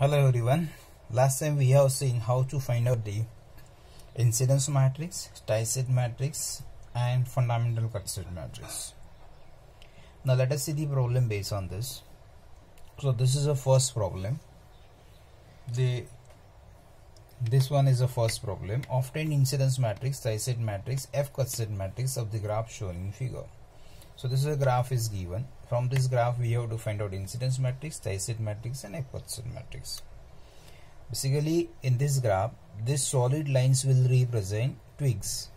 Hello everyone. Last time we have seen how to find out the incidence matrix, tie-set matrix and fundamental cut-set matrix. Now let us see the problem based on this. So this is the first problem. The this one is the first problem. Obtain incidence matrix, tie-set matrix, F cut-set matrix of the graph shown in figure. So this is a graph is given from this graph we have to find out incidence matrix, tie-set matrix and F-cut matrix. Basically in this graph these solid lines will represent twigs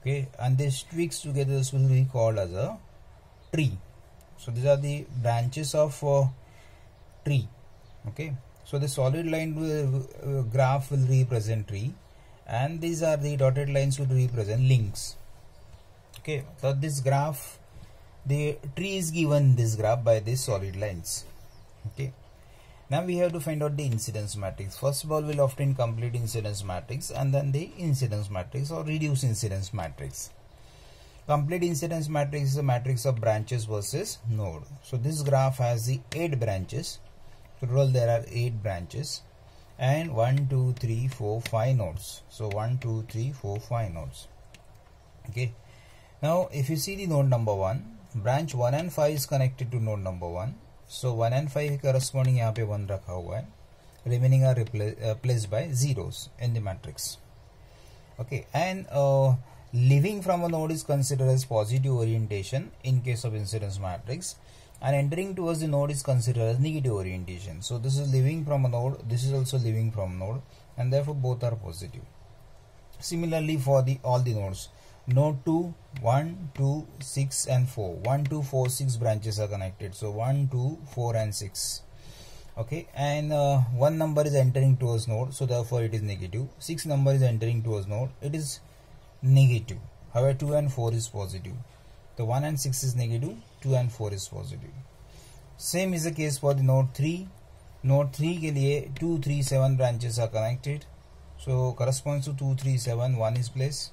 okay and these twigs together will be called as a tree. So these are the branches of uh, tree okay. So the solid line will, uh, graph will represent tree and these are the dotted lines will represent links okay so this graph the tree is given this graph by this solid lines. Okay. Now we have to find out the incidence matrix. First of all we'll obtain complete incidence matrix and then the incidence matrix or reduce incidence matrix. Complete incidence matrix is a matrix of branches versus node. So this graph has the eight branches. Total there are eight branches and one, two, three, four, five nodes. So one, two, three, four, five nodes. Okay. Now if you see the node number 1 branch 1 and 5 is connected to node number 1 so 1 and 5 corresponding यहाँ 1 रखा हुआ remaining are replaced uh, by zeros in the matrix. Okay and uh, leaving from a node is considered as positive orientation in case of incidence matrix. And entering towards the node is considered as negative orientation. So this is leaving from a node this is also leaving from node and therefore both are positive. Similarly for the all the nodes node 2 1 2 6 and 4 1 2 4 6 branches are connected. So 1 2 4 and 6 okay and uh, one number is entering towards node so therefore it is negative. Six number is entering towards node it is negative. However 2 and 4 is positive. The 1 and 6 is negative 2 and 4 is positive. Same is the case for the node 3 node 3 ke liye 2 3 7 branches are connected. So corresponds to 2 3 7 1 is placed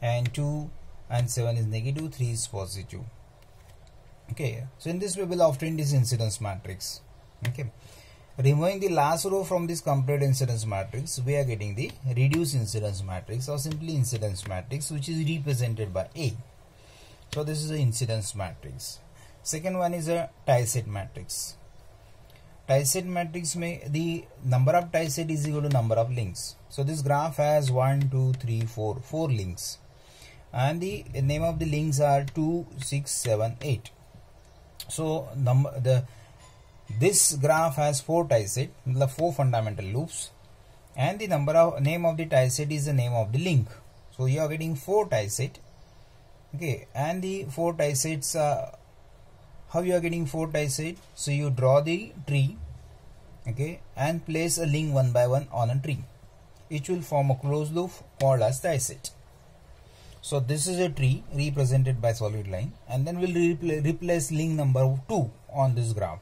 and 2 and 7 is negative 3 is positive. Okay so in this way we'll obtain this incidence matrix. Okay removing the last row from this complete incidence matrix we are getting the reduced incidence matrix or simply incidence matrix which is represented by a. So this is the incidence matrix. Second one is a tie set matrix. Tie set matrix may the number of tie set is equal to number of links. So this graph has one two three four four links and the name of the links are 2 6 7 8 so number the this graph has four tie set the four fundamental loops. And the number of name of the tie set is the name of the link. So you are getting four tie set. Okay and the four tie sets uh, how you are getting four tie set? So you draw the tree okay and place a link one by one on a tree which will form a closed loop called as tie set so this is a tree represented by solid line and then we'll repl replace link number 2 on this graph.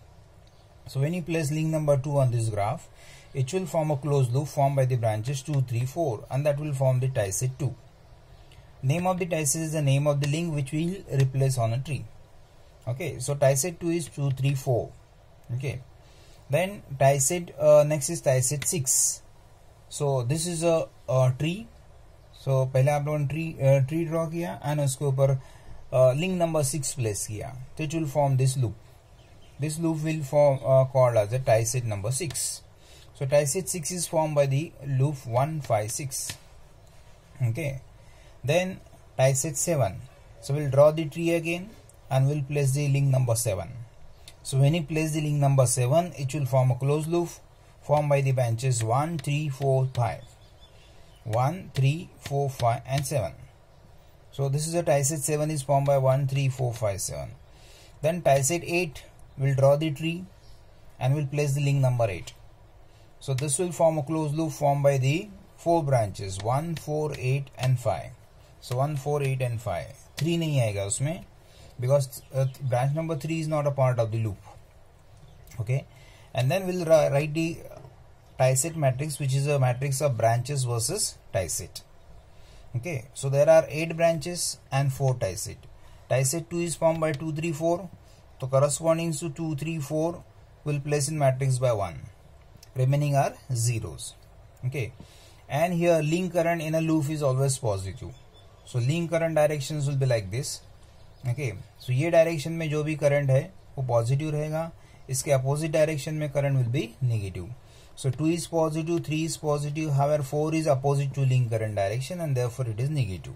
So when you place link number 2 on this graph, it will form a closed loop formed by the branches 2, 3, 4 and that will form the tie set 2. Name of the tie set is the name of the link which we will replace on a tree. Okay, so tie set 2 is 2, 3, 4. Okay, then tie set uh, next is tie set 6. So this is a, a tree so so, पहले आप लोगों ने tree tree draw किया and उसके ऊपर link number six place किया तो it will form this loop this loop will form called as a tieset number six so tie-set 6 is formed by the loop 156 okay then tie-set 7 so we'll draw the tree again and we'll place the link number 7 so when you place the link number 7 it will form a closed loop formed by the branches 1 3 4 5 1, 3, 4, 5 and 7. So this is a tie set 7 is formed by 1, 3, 4, 5, 7. Then tie set 8 will draw the tree and will place the link number 8. So this will form a closed loop formed by the 4 branches 1, 4, 8 and 5. So 1, 4, 8 and 5. 3 नहीं आएगा उसमें because uh, branch number 3 is not a part of the loop. Okay and then we'll write the tie set matrix which is a matrix of branches versus tie set okay so there are eight branches and four tie set tie set 2 is formed by 2 3 4 so corresponding to 2 3 4 will place in matrix by 1 remaining are zeros okay and here link current in a loop is always positive so link current directions will be like this okay so ये direction में जो भी current है वो positive रहेगा इसके opposite direction में current will be negative so 2 is positive 3 is positive however 4 is opposite to link current direction and therefore it is negative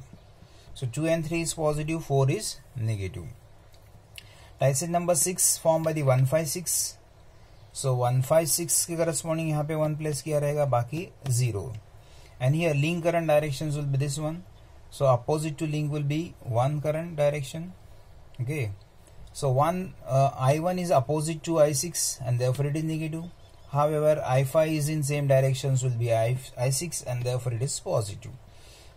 so 2 and 3 is positive 4 is negative tieset number six form by the one five six so one five six के corresponding यहाँ पे one place किया रहेगा बाकी zero and here link current direction will be this one so opposite to link will be one current direction okay so one uh, i1 is opposite to i6 and therefore it is negative however i5 is in same directions will be I, i6 and therefore it is positive.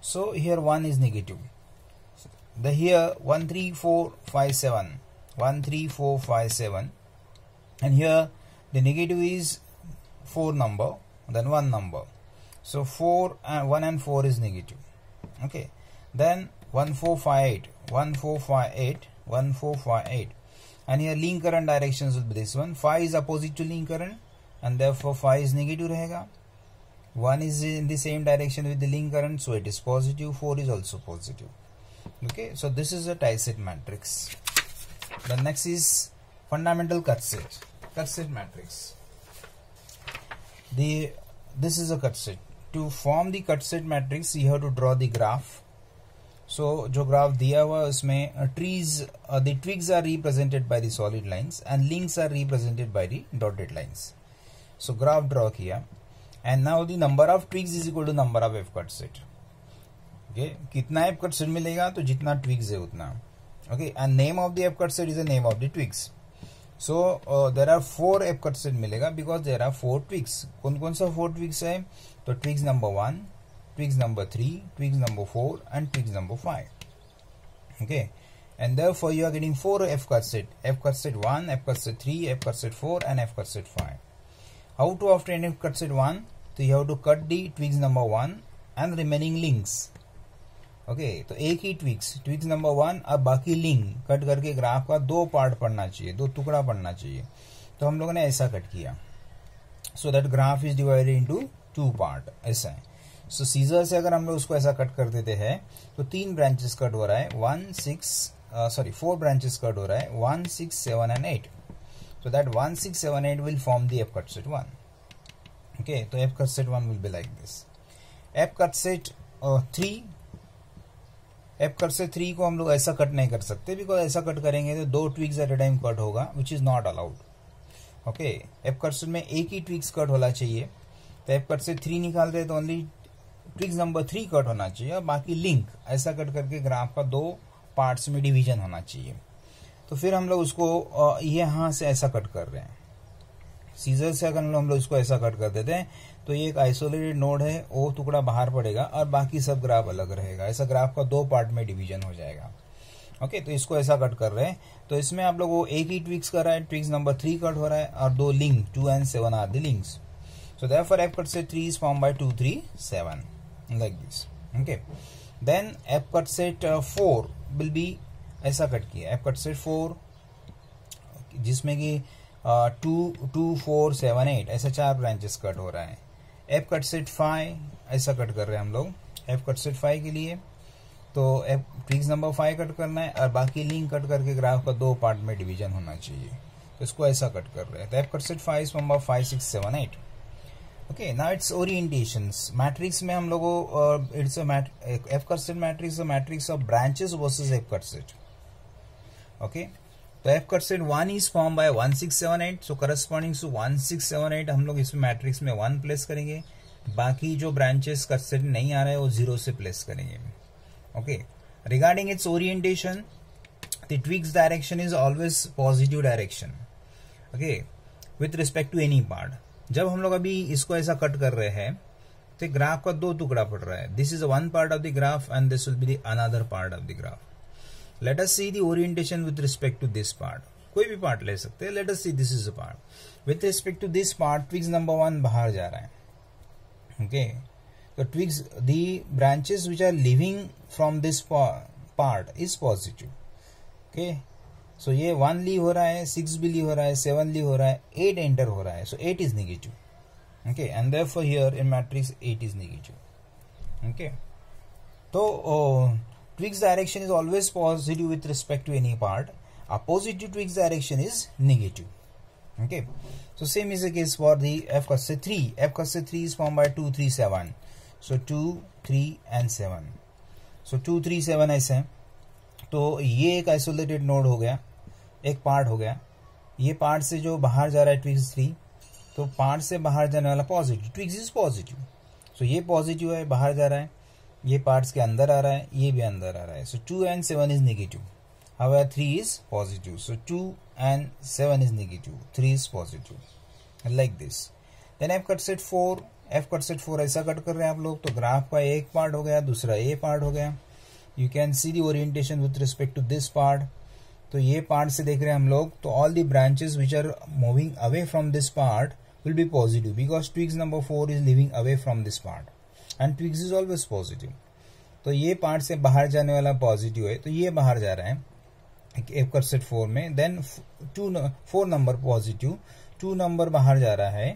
So here one is negative. The here 1 3 4 5 7 1 3 4 5 7 and here the negative is 4 number then 1 number. So 4 and 1 and 4 is negative. Okay. Then 1 4 5 8 1 4 5 8 1 4 5 8 and here link current directions will be this one. 5 is opposite to link current and therefore 5 is negative rahega 1 is in the same direction with the link current so it is positive 4 is also positive okay so this is a tie set matrix the next is fundamental cut set cut set matrix the this is a cut set to form the cut set matrix you have to draw the graph so जो graph दिया है उसमें trees uh, the twigs are represented by the solid lines and links are represented by the dotted so graph draw किया and now the number of twigs is equal to number of f cut set okay कितना f cut set मिलेगा तो जितना twigs है उतना okay and name of the f cut set is the name of the twigs so there are four f cut set मिलेगा because there are four twigs कौन कौन सा फोर ट्विग्स है तो twigs number one twigs number three twigs number four and twigs number five okay and therefore you are getting four f cut set f cut set one f cut set three f cut set four and f cut set five how to obtain f cut set 1 so you have to cut the twigs number 1 and remaining links. Okay तो एक ही twigs twigs number one अब बाकी link cut करके graph का दो part पढ़ना चाहिए दो टुकड़ा पढ़ना चाहिए। तो हम लोगों ने ऐसा कट किया। So that graph is divided into two part ऐसा है। सो so, सीजर से अगर हम लोग उसको ऐसा कट कर देते हैं तो तीन ब्रांचेस कट हो रहा है। One six sorry four branches cut हो रहा है। One six seven and eight so that 1 6 7 8 will form the cut set 1 okay so cut set 1 will be like this. Cut set uh, 3 f cut से three को हम लोग ऐसा cut नहीं कर सकते बिकॉज़ ऐसा कट करेंगे तो दो twigs at a time cut होगा which is not allowed okay f cut में एक ही ट्विक्स कट होना चाहिए। तो एफ़ कट से थ्री निकालते हैं तो only twigs number three cut होना चाहिए और बाकी लिंक ऐसा कट करके ग्राफ का दो पार्ट्स में डिवीज़न होना चाहिए। तो फिर हम लोग उसको यहाँ से ऐसा कट कर रहे हैं। सीजर से अगर हम लोग इसको ऐसा कट कर देते हैं तो ये एक आइसोलेटेड नोड है वो टुकड़ा बाहर पड़ेगा और बाकी सब ग्राफ अलग रहेगा। ऐसा ग्राफ का दो पार्ट में डिवीज़न हो जाएगा। ओके तो इसको ऐसा कट कर रहे हैं। तो इसमें आप लोग वो एक ही ट्विक्स कर रहा है ट्विक्स नंबर थ्री कट हो रहा है और दो link two and seven are the links so therefore f cut set 3 is formed by 2 3 7 like this. Okay. Then f cut set uh, 4 will be ऐसा कट किया। F cut set 4 जिसमें कि two two four seven eight ऐसा चार branches cut हो रहा है। F cut set five ऐसा कट कर रहे हैं हम लोग। एफ़ कट सेट फाइव के लिए। तो f twigs number five cut करना है और बाकी लिंक कट करके ग्राफ का दो पार्ट में डिवीज़न होना चाहिए। तो इसको ऐसा कट कर रहे हैं। तो f cut set five number five six seven eight okay ना इट्स ओरिएंटेशन मैट्रिक्स में हम लोगों it's f cut set matrix matrix of branches versus f cut set okay तो f set one is form by one six seven eight so corresponding to one six seven eight हम लोग इसमें matrix में one place करेंगे। बाकी जो branches cut set नहीं आ रहे हैं, वो ज़ीरो से प्लेस करेंगे। Okay regarding its orientation the twigs direction is always positive direction okay with respect to any part जब हम लोग अभी इसको ऐसा कट कर रहे हैं तो ग्राफ का दो टुकड़ा पड़ रहा है। This is one part of the graph and this will be the another part of the graph let us see the orientation with respect to this part. कोई भी पार्ट ले सकते हैं। Let us see this is a part with respect to this part twigs number one बाहर जा रहा है। Okay तो twigs the branches which are living from this part is positive okay so ये वन ली हो रहा है सिक्स भी ली हो रहा है सेवन ली हो रहा है एट एंटर हो रहा है। So eight is negative okay? And therefore, here in matrix 8 is negative. Okay? so uh, Twiggs direction is always positive with respect to any part opposite to Twiggs direction is negative okay so same is the case for the f cos 3 f cos 3 is formed by 2 3 7 so 2 3 and 7 so 2 3 7 ऐसे तो ये एक isolated node हो गया एक part हो गया ये पार्ट से जो बाहर जा रहा है ट्विक्स थ्री तो पार्ट से बाहर जाने वाला positive twigs is positive so ये पॉजिटिव है बाहर जा रहा है ये पार्ट्स के अंदर आ रहा है, ये भी अंदर आ रहा है। So two and seven is negative however 3 is positive. So 2 and 7 is negative. 3 is positive. Like this. Then f cut set 4 f cut set 4 ऐसा कट कर रहे हैं आप लोग तो ग्राफ का एक पार्ट हो गया, दूसरा ए पार्ट हो गया। You can see the orientation with respect to this part तो ये पार्ट से देख रहे हैं हम लोग तो all the branches which are moving away from this part will be positive because twigs number four is living away from this part and twigs is always positive तो ये पार्ट से बाहर जाने वाला पॉजिटिव है तो ये बाहर जा रहा है एफ़ कर सेट फोर में then two four number positive two number बाहर जा रहा है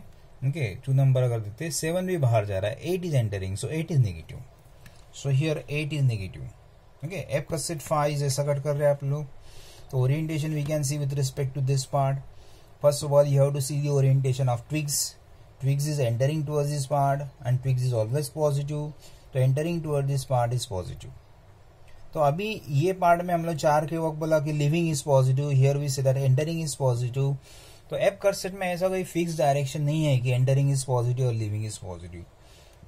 ओके टू नंबर अगर देते सेवन भी बाहर जा रहा है eight is entering so eight is negative so here eight is negative okay f का सेट फाइव ऐसा कट कर रहे हैं आप लोग तो orientation we can see with respect to this part first of all you have to see the orientation of twigs twigs is entering towards this part and twigs is always positive तो entering toward this part is positive तो अभी ये part में हम लोग चार के वक्त बोला कि living is positive here we say that entering is positive तो एप कर सेट में ऐसा कोई फिक्स डायरेक्शन नहीं है कि एंटरिंग इज़ पॉजिटिव और living is positive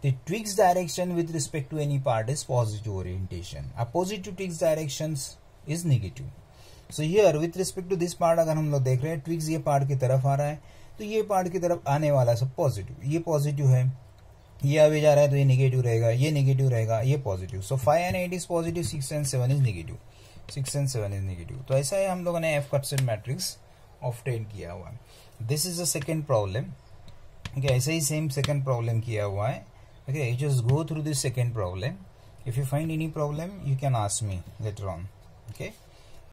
the twigs direction with respect to any part is positive orientation opposite to twigs direction is negative so here with respect to this part अगर हम लोग देख रहे हैं ट्विक्स ये part की तरफ़ आ रहा है। तो ये पार्ट की तरफ़ आने वाला है सब पॉजिटिव ये पॉजिटिव है, ये अभी जा रहा है तो ये नेगेटिव रहेगा, ये नेगेटिव रहेगा, ये positive so five and eight is positive six and seven is negative six and seven is negative तो ऐसा है हम लोगों ने एफ़ कटसेट मैट्रिक्स ऑफ्टेन किया हुआ है. This is a second problem okay ऐसा ही सेम सेकेंड प्रॉब्लम किया हुआ है. Okay you just go through this second problem if you find any problem you can ask me later on okay